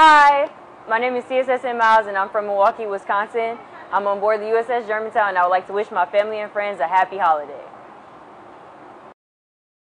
Hi, my name is CSSN Miles and I'm from Milwaukee, Wisconsin. I'm on board the USS Germantown and I would like to wish my family and friends a happy holiday.